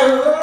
Hello.